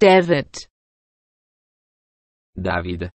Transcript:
David. David.